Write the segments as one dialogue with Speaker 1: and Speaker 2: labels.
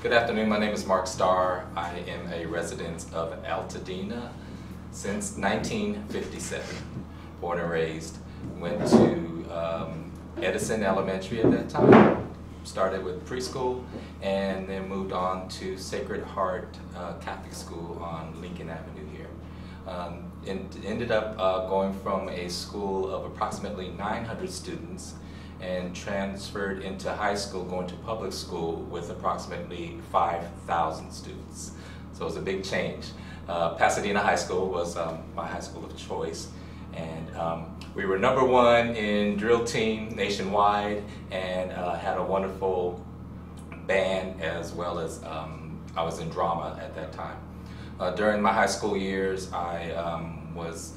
Speaker 1: Good afternoon, my name is Mark Starr. I am a resident of Altadena since 1957. Born and raised. Went to um, Edison Elementary at that time. Started with preschool and then moved on to Sacred Heart uh, Catholic School on Lincoln Avenue here. Um, and ended up uh, going from a school of approximately 900 students and transferred into high school, going to public school with approximately 5,000 students. So it was a big change. Uh, Pasadena High School was um, my high school of choice. And um, we were number one in drill team nationwide and uh, had a wonderful band as well as um, I was in drama at that time. Uh, during my high school years, I um, was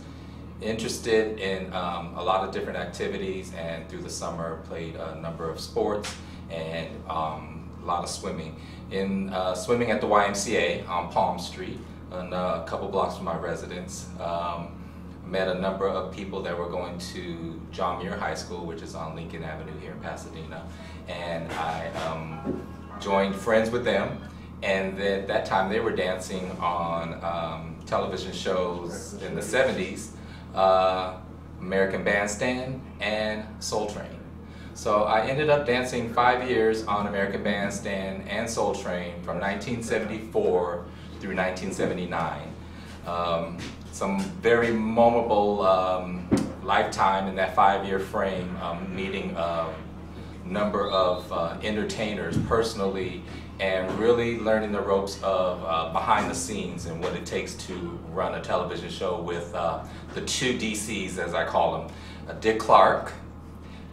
Speaker 1: interested in um, a lot of different activities and through the summer played a number of sports and um, a lot of swimming. In uh, swimming at the YMCA on Palm Street, and, uh, a couple blocks from my residence, um, met a number of people that were going to John Muir High School, which is on Lincoln Avenue here in Pasadena, and I um, joined friends with them. And at that time, they were dancing on um, television shows in the 70s uh, American Bandstand, and Soul Train. So I ended up dancing five years on American Bandstand and Soul Train from 1974 through 1979. Um, some very memorable um, lifetime in that five-year frame, um, meeting a number of uh, entertainers personally and really learning the ropes of uh, behind the scenes and what it takes to run a television show with uh, the two DCs, as I call them, uh, Dick Clark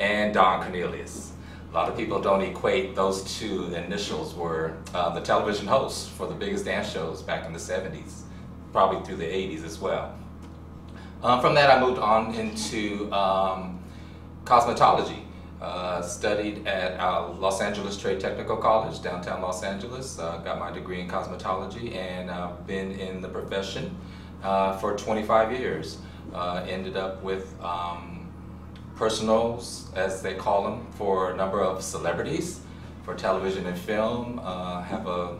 Speaker 1: and Don Cornelius. A lot of people don't equate those two initials were uh, the television hosts for the biggest dance shows back in the 70s, probably through the 80s as well. Um, from that I moved on into um, cosmetology. Uh, studied at uh, Los Angeles Trade Technical College, downtown Los Angeles. Uh, got my degree in cosmetology and uh, been in the profession uh, for 25 years. Ended up with um, personals, as they call them, for a number of celebrities for television and film. have a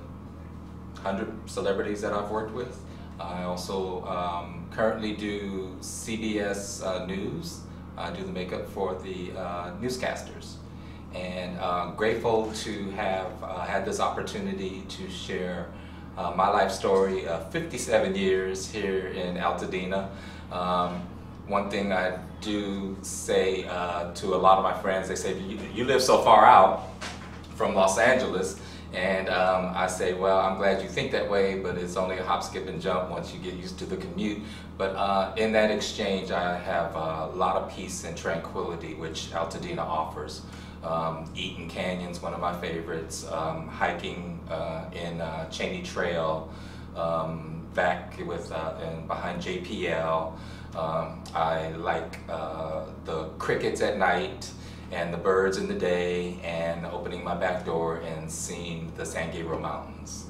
Speaker 1: hundred celebrities that I've worked with. I also um, currently do CBS News uh, do the makeup for the uh, newscasters. And uh, grateful to have uh, had this opportunity to share uh, my life story of 57 years here in Altadena. Um, one thing I do say uh, to a lot of my friends, they say, you, you live so far out from Los Angeles, um, I say, well, I'm glad you think that way, but it's only a hop, skip, and jump once you get used to the commute. But uh, in that exchange, I have a lot of peace and tranquility, which Altadena offers. Um, Eaton Canyon's one of my favorites. Um, hiking uh, in uh, Chaney Trail, um, back with uh, and behind JPL. Um, I like uh, the crickets at night and the birds in the day and opening my back door and seeing the San Gabriel Mountains.